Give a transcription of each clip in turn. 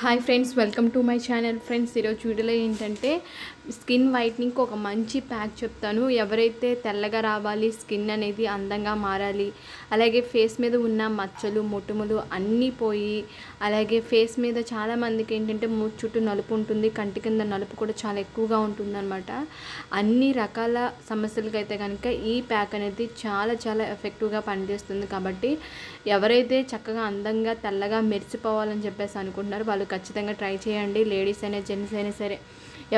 Hi friends welcome to my channel friends ఈరోజు వీడియోలో ఏంటంటే స్కిన్ వైట్నింగ్కి ఒక మంచి ప్యాక్ చెప్తాను. ఎవరైతే తెల్లగా రావాలి స్కిన్ అనేది అందంగా మారాలి అలాగే ఫేస్ మీద ఉన్న మచ్చలు మొటుములు అన్నీ పోయి అలాగే ఫేస్ మీద చాలామందికి ఏంటంటే మూతి చుట్టూ నలుపు ఉంటుంది కంటి కింద నలుపు కూడా చాలా ఎక్కువగా ఉంటుందన్నమాట. అన్ని రకాల సమస్యలకైతే కనుక ఈ ప్యాక్ అనేది చాలా చాలా ఎఫెక్టివ్గా పనిచేస్తుంది కాబట్టి ఎవరైతే చక్కగా అందంగా తెల్లగా మెరిసిపోవాలని చెప్పేసి అనుకుంటున్నారో వాళ్ళు ఖచ్చితంగా ట్రై చేయండి. లేడీస్ అయినా జెంట్స్ అయినా సరే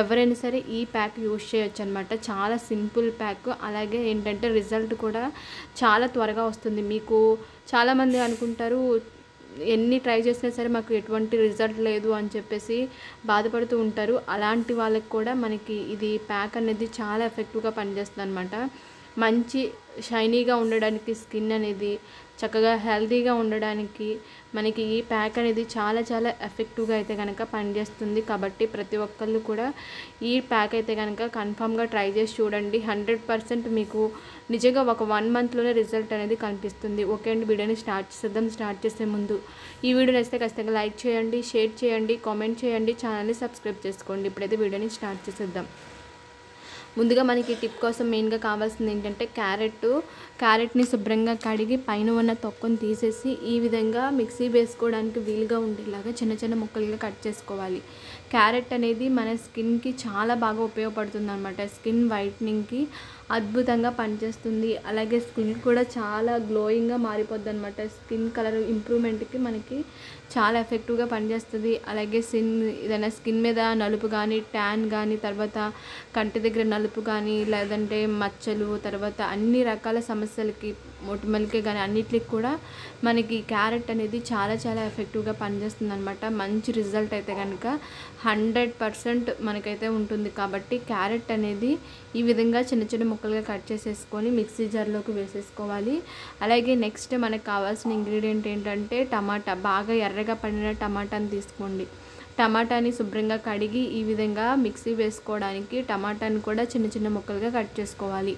ఎవరైనా సరే ఈ ప్యాక్ యూజ్ చేయొచ్చు అనమాట చాలా సింపుల్ ప్యాక్. అలాగే ఏంటంటే రిజల్ట్ కూడా చాలా త్వరగా వస్తుంది. మీకు చాలామంది అనుకుంటారు ఎన్ని ట్రై చేసినా సరే మాకు ఎటువంటి రిజల్ట్ లేదు అని చెప్పేసి బాధపడుతూ ఉంటారు. అలాంటి వాళ్ళకి కూడా మనకి ఇది ప్యాక్ అనేది చాలా ఎఫెక్టివ్గా పనిచేస్తుంది అనమాట మంచి షైనీగా ఉండడానికి స్కిన్ అనేది చక్కగా హెల్తీగా ఉండడానికి మనకి ఈ ప్యాక్ అనేది చాలా చాలా ఎఫెక్టివ్గా అయితే కనుక పనిచేస్తుంది. కాబట్టి ప్రతి ఒక్కళ్ళు కూడా ఈ ప్యాక్ అయితే కనుక కన్ఫామ్గా ట్రై చేసి చూడండి. హండ్రెడ్ పర్సెంట్ మీకు నిజంగా ఒక వన్ మంత్లోనే రిజల్ట్ అనేది కనిపిస్తుంది. ఓకే అండి వీడియోని స్టార్ట్ చేద్దాం స్టార్ట్ చేసే ముందు. ఈ వీడియో నచ్చితే ఖచ్చితంగా లైక్ చేయండి షేర్ చేయండి కామెంట్ చేయండి ఛానల్ని సబ్స్క్రైబ్ చేసుకోండి. ఇప్పుడైతే వీడియోని స్టార్ట్ చేసేద్దాం. ముందుగా మనకి టిప్ కోసం మెయిన్గా కావాల్సింది ఏంటంటే క్యారెట్. క్యారెట్ని శుభ్రంగా కడిగి పైన ఉన్న తొక్కను తీసేసి ఈ విధంగా మిక్సీ వేసుకోవడానికి వీలుగా ఉండేలాగా చిన్న చిన్న ముక్కలుగా కట్ చేసుకోవాలి. క్యారెట్ అనేది మన స్కిన్కి చాలా బాగా ఉపయోగపడుతుంది అనమాట స్కిన్ వైట్నింగ్కి అద్భుతంగా పనిచేస్తుంది. అలాగే స్కిన్ కూడా చాలా గ్లోయింగ్గా మారిపోద్ది అనమాట స్కిన్ కలర్ ఇంప్రూవ్మెంట్కి మనకి చాలా ఎఫెక్టివ్గా పనిచేస్తుంది. అలాగే స్కిన్ ఏదైనా స్కిన్ మీద నలుపు కానీ ట్యాన్ కానీ తర్వాత కంటి దగ్గర నలుపు కానీ లేదంటే మచ్చలు తర్వాత అన్ని రకాల సమస్యలకి మొటిమలకి కానీ అన్నిటికి కూడా మనకి క్యారెట్ అనేది చాలా చాలా ఎఫెక్టివ్గా పనిచేస్తుంది అనమాట మంచి రిజల్ట్ అయితే కనుక హండ్రెడ్ పర్సెంట్ మనకైతే ఉంటుంది. కాబట్టి క్యారెట్ అనేది ఈ విధంగా చిన్న చిన్న ముక్కలుగా కట్ చేసేసుకొని మిక్సీ జార్లోకి వేసేసుకోవాలి. అలాగే నెక్స్ట్ మనకు కావాల్సిన ఇంగ్రీడియంట్ ఏంటంటే టమాటా. బాగా ఎర్రగా పండిన టమాటాని తీసుకోండి. టమాటాని శుభ్రంగా కడిగి ఈ విధంగా మిక్సీ వేసుకోవడానికి టమాటాని కూడా చిన్న చిన్న ముక్కలుగా కట్ చేసుకోవాలి.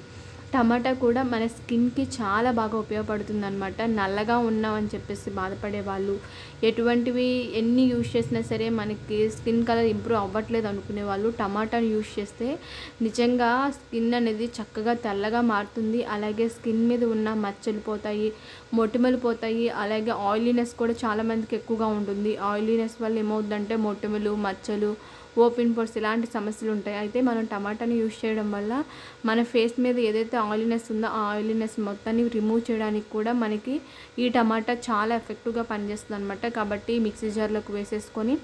టమాటా కూడా మన స్కిన్కి చాలా బాగా ఉపయోగపడుతుంది అనమాట నల్లగా ఉన్నామని చెప్పేసి బాధపడే వాళ్ళు ఎటువంటివి ఎన్ని యూజ్ చేసినా సరే మనకి స్కిన్ కలర్ ఇంప్రూవ్ అవ్వట్లేదు అనుకునే వాళ్ళు టమాటాను యూజ్ చేస్తే నిజంగా స్కిన్ అనేది చక్కగా తెల్లగా మారుతుంది. అలాగే స్కిన్ మీద ఉన్న మచ్చలు పోతాయి మొటిమలు పోతాయి అలాగే ఆయిలీనెస్ కూడా చాలామందికి ఎక్కువగా ఉంటుంది. ఆయిలీనెస్ వల్ల ఏమవుతుందంటే మొటిమలు మచ్చలు ఓపెన్ పోర్స్ ఇలాంటి సమస్యలు ఉంటాయి. అయితే మనం టమాటాని యూజ్ చేయడం వల్ల మన ఫేస్ మీద ఏదైతే ఆయిలీనెస్ ఉందో ఆ ఆయిలీనెస్ మొత్తాన్ని రిమూవ్ చేయడానికి కూడా మనకి ఈ టమాటా చాలా ఎఫెక్టివ్గా పనిచేస్తుంది అనమాట కాబట్టి మిక్సీ జార్లోకి వేసేసుకొని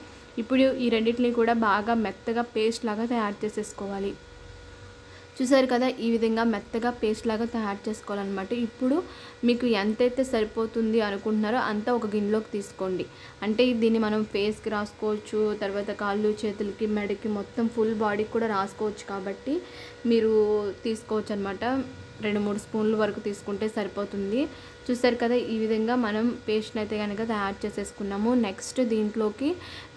ఇప్పుడు ఈ రెండింటిని కూడా బాగా మెత్తగా పేస్ట్ లాగా తయారు చేసేసుకోవాలి. చూసారు కదా ఈ విధంగా మెత్తగా పేస్ట్ లాగా తయారు చేసుకోవాలన్నమాట. ఇప్పుడు మీకు ఎంతైతే సరిపోతుంది అనుకుంటున్నారో అంతా ఒక గిన్నెలోకి తీసుకోండి. అంటే దీన్ని మనం ఫేస్కి రాసుకోవచ్చు తర్వాత కాళ్ళు చేతులకి మెడకి మొత్తం ఫుల్ బాడీకి కూడా రాసుకోవచ్చు కాబట్టి మీరు తీసుకోవచ్చు అనమాట రెండు మూడు స్పూన్ల వరకు తీసుకుంటే సరిపోతుంది. చూసారు కదా ఈ విధంగా మనం పేస్ట్ని అయితే కనుక తయారు చేసేసుకున్నాము. నెక్స్ట్ దీంట్లోకి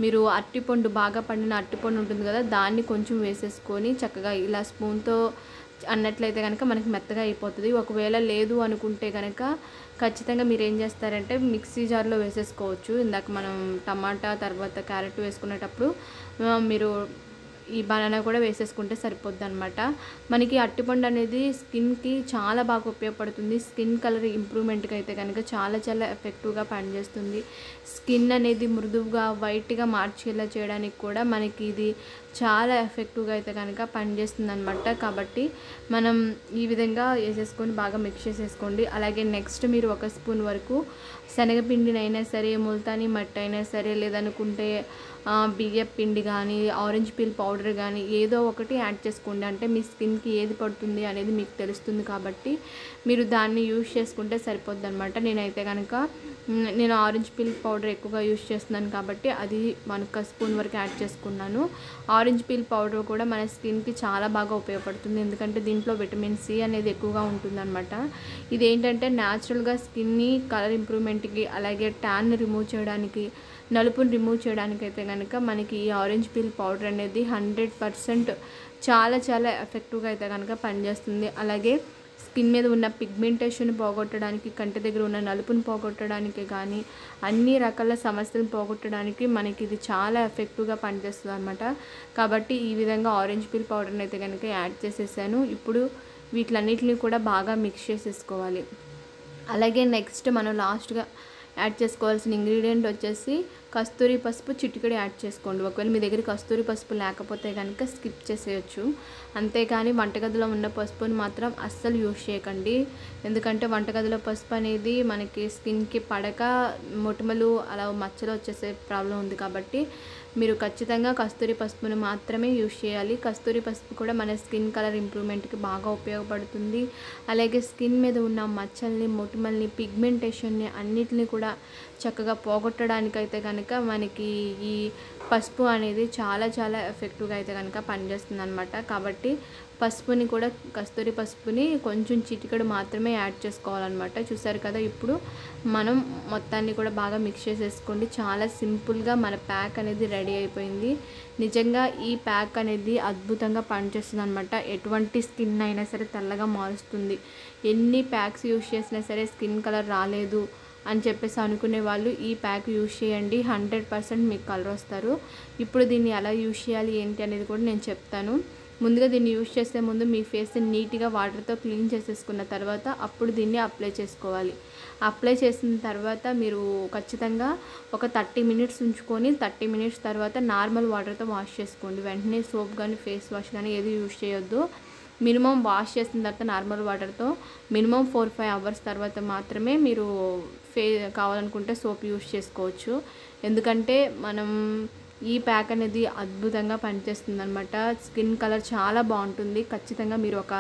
మీరు అరటిపండు బాగా పండిన అరటిపండు ఉంటుంది కదా దాన్ని కొంచెం వేసేసుకొని చక్కగా ఇలా స్పూన్తో అన్నట్లయితే కనుక మనకి మెత్తగా అయిపోతుంది. ఒకవేళ లేదు అనుకుంటే కనుక ఖచ్చితంగా మీరు ఏం చేస్తారంటే మిక్సీ జార్లో వేసేసుకోవచ్చు. ఇందాక మనం టమాటా తర్వాత క్యారెట్ వేసుకునేటప్పుడు మీరు ఈ బనానా కూడా వేసేసుకుంటే సరిపోద్ది అనమాట మనకి అట్టిపండు అనేది స్కిన్కి చాలా బాగా ఉపయోగపడుతుంది. స్కిన్ కలర్ ఇంప్రూవ్మెంట్కి అయితే కనుక చాలా చాలా ఎఫెక్టివ్గా పనిచేస్తుంది. స్కిన్ అనేది మృదువుగా వైట్గా మార్చేలా చేయడానికి కూడా మనకి ఇది చాలా ఎఫెక్టివ్గా అయితే కనుక పనిచేస్తుంది అనమాట కాబట్టి మనం ఈ విధంగా వేసేసుకొని బాగా మిక్స్ చేసేసుకోండి. అలాగే నెక్స్ట్ మీరు ఒక స్పూన్ వరకు శనగపిండినైనా సరే ముల్తానీ మట్టి అయినా సరే లేదనుకుంటే బియ్య పిండి కానీ ఆరెంజ్ పీల్ పౌడర్ కానీ ఏదో ఒకటి యాడ్ చేసుకోండి. అంటే మీ స్కిన్కి ఏది పడుతుంది అనేది మీకు తెలుస్తుంది కాబట్టి మీరు దాన్ని యూజ్ చేసుకుంటే సరిపోద్ది అనమాట నేనైతే కనుక నేను ఆరెంజ్ పీల్ పౌడర్ ఎక్కువగా యూజ్ చేస్తున్నాను కాబట్టి అది మనకు స్పూన్ వరకు యాడ్ చేసుకున్నాను. ఆరెంజ్ పీల్ పౌడర్ కూడా మన స్కిన్కి చాలా బాగా ఉపయోగపడుతుంది. ఎందుకంటే దీంట్లో విటమిన్ సి అనేది ఎక్కువగా ఉంటుందన్నమాట. ఇది ఏంటంటే న్యాచురల్గా స్కిన్ని కలర్ ఇంప్రూవ్మెంట్కి అలాగే ట్యాన్ రిమూవ్ చేయడానికి నలుపుని రిమూవ్ చేయడానికి అయితే కనుక మనకి ఈ ఆరెంజ్ పీల్ పౌడర్ అనేది హండ్రెడ్ పర్సెంట్ చాలా చాలా ఎఫెక్టివ్గా అయితే కనుక పనిచేస్తుంది. అలాగే స్కిన్ మీద ఉన్న పిగ్మెంటేషన్ పోగొట్టడానికి కంటి దగ్గర ఉన్న నలుపుని పోగొట్టడానికి కానీ అన్ని రకాల సమస్యలను పోగొట్టడానికి మనకి ఇది చాలా ఎఫెక్టివ్గా పనిచేస్తుంది అనమాట కాబట్టి ఈ విధంగా ఆరెంజ్ పీల్ పౌడర్ని అయితే కనుక యాడ్ చేసేసాను. ఇప్పుడు వీటిలన్నిటిని కూడా బాగా మిక్స్ చేసేసుకోవాలి. అలాగే నెక్స్ట్ మనం లాస్ట్గా యాడ్ చేసుకోవాల్సిన ఇంగ్రీడియంట్ వచ్చేసి కస్తూరి పసుపు చిటికెడు యాడ్ చేసుకోండి. ఒకవేళ మీ దగ్గర కస్తూరి పసుపు లేకపోతే కనుక స్కిప్ చేసేయచ్చు. అంతేకాని వంటగదిలో ఉన్న పసుపుని మాత్రం అస్సలు యూజ్ చేయకండి. ఎందుకంటే వంటగదిలో పసుపు అనేది మనకి స్కిన్కి పడక మొటిమలు అలా మచ్చలు వచ్చేసే ప్రాబ్లం ఉంది కాబట్టి మీరు ఖచ్చితంగా కస్తూరి పసుపును మాత్రమే యూజ్ చేయాలి. కస్తూరి పసుపు కూడా మన స్కిన్ కలర్ ఇంప్రూవ్మెంట్కి బాగా ఉపయోగపడుతుంది. అలాగే స్కిన్ మీద ఉన్న మచ్చల్ని మొటిమల్ని పిగ్మెంటేషన్ని అన్నిటిని కూడా చక్కగా పోగొట్టడానికైతే కనుక మనకి ఈ పసుపు అనేది చాలా చాలా ఎఫెక్టివ్గా అయితే కనుక పనిచేస్తుంది అనమాట కాబట్టి పసుపుని కూడా కస్తూరి పసుపుని కొంచెం చిటికడు మాత్రమే యాడ్ చేసుకోవాలన్నమాట. చూసారు కదా ఇప్పుడు మనం మొత్తాన్ని కూడా బాగా మిక్స్ చేసేసుకోండి. చాలా సింపుల్గా మన ప్యాక్ అనేది రెడీ అయిపోయింది. నిజంగా ఈ ప్యాక్ అనేది అద్భుతంగా పనిచేస్తుంది అనమాట ఎటువంటి స్కిన్ అయినా సరే తెల్లగా మారుస్తుంది. ఎన్ని ప్యాక్స్ యూస్ చేసినా సరే స్కిన్ కలర్ రాలేదు. అని చెప్పేసి అనుకునే వాళ్ళు ఈ ప్యాక్ యూజ్ చేయండి. హండ్రెడ్ పర్సెంట్ మీకు కలర్ వస్తారు. ఇప్పుడు దీన్ని ఎలా యూజ్ చేయాలి ఏంటి అనేది కూడా నేను చెప్తాను. ముందుగా దీన్ని యూజ్ చేసే ముందు మీ ఫేస్ నీట్గా వాటర్తో క్లీన్ చేసేసుకున్న తర్వాత అప్పుడు దీన్ని అప్లై చేసుకోవాలి. అప్లై చేసిన తర్వాత మీరు ఖచ్చితంగా ఒక థర్టీ మినిట్స్ ఉంచుకొని థర్టీ మినిట్స్ తర్వాత నార్మల్ వాటర్తో వాష్ చేసుకోండి. వెంటనే సోప్ కానీ ఫేస్ వాష్ కానీ ఏది యూజ్ చేయొద్దు. మినిమం వాష్ చేసిన తర్వాత నార్మల్ వాటర్తో మినిమం ఫోర్ ఫైవ్ అవర్స్ తర్వాత మాత్రమే మీరు ఫే కావాలనుకుంటే సోప్ యూస్ చేసుకోవచ్చు. ఎందుకంటే మనం ఈ ప్యాక్ అనేది అద్భుతంగా పనిచేస్తుంది అనమాట స్కిన్ కలర్ చాలా బాగుంటుంది. ఖచ్చితంగా మీరు ఒక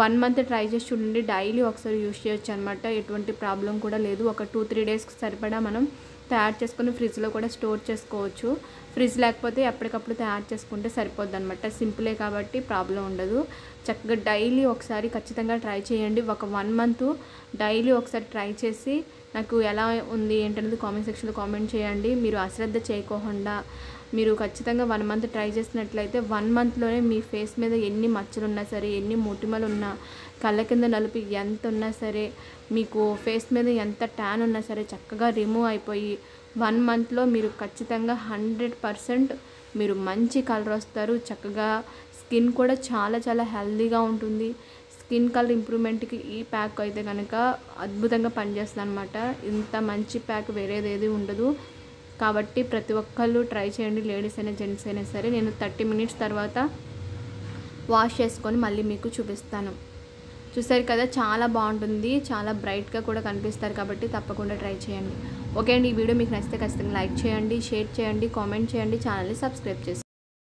వన్ మంత్ ట్రై చేసి చూడండి. డైలీ ఒకసారి యూస్ చేయొచ్చు అనమాట ఎటువంటి ప్రాబ్లం కూడా లేదు. ఒక టూ త్రీ డేస్కి సరిపడా మనం తయారు చేసుకుని ఫ్రిడ్జ్లో కూడా స్టోర్ చేసుకోవచ్చు. ఫ్రిడ్జ్ లేకపోతే ఎప్పటికప్పుడు తయారు చేసుకుంటే సరిపోద్ది అనమాట సింపులే కాబట్టి ప్రాబ్లం ఉండదు. చక్కగా డైలీ ఒకసారి ఖచ్చితంగా ట్రై చేయండి. ఒక వన్ మంత్ డైలీ ఒకసారి ట్రై చేసి నాకు ఎలా ఉంది ఏంటనేది కామెంట్ సెక్షన్లో కామెంట్ చేయండి. మీరు అశ్రద్ధ చేయకోకుండా మీరు ఖచ్చితంగా వన్ మంత్ ట్రై చేసినట్లయితే వన్ మంత్లోనే మీ ఫేస్ మీద ఎన్ని మచ్చలు ఉన్నా సరే ఎన్ని మొటిమలు ఉన్నా కళ్ళ కింద నలుపు ఎంత ఉన్నా సరే మీకు ఫేస్ మీద ఎంత ట్యాన్ ఉన్నా సరే చక్కగా రిమూవ్ అయిపోయి వన్ మంత్లో మీరు ఖచ్చితంగా హండ్రెడ్ పర్సెంట్ మీరు మంచి కలర్ వస్తారు. చక్కగా స్కిన్ కూడా చాలా చాలా హెల్దీగా ఉంటుంది. స్కిన్ కలర్ ఇంప్రూవ్మెంట్కి ఈ ప్యాక్ అయితే కనుక అద్భుతంగా పనిచేస్తుంది అనమాట ఇంత మంచి ప్యాక్ వేరేది ఏది ఉండదు. కాబట్టి ప్రతి ఒక్కళ్ళు ట్రై చేయండి లేడీస్ అయినా జెంట్స్ అయినా సరే. నేను థర్టీ మినిట్స్ తర్వాత వాష్ చేసుకొని మళ్ళీ మీకు చూపిస్తాను. చూసారు కదా చాలా బాగుంటుంది చాలా బ్రైట్గా కూడా కనిపిస్తారు కాబట్టి తప్పకుండా ట్రై చేయండి. ఓకే అండి ఈ వీడియో మీకు నచ్చితే ఖచ్చితంగా లైక్ చేయండి షేర్ చేయండి కామెంట్ చేయండి ఛానల్ని సబ్స్క్రైబ్ చేసుకోండి.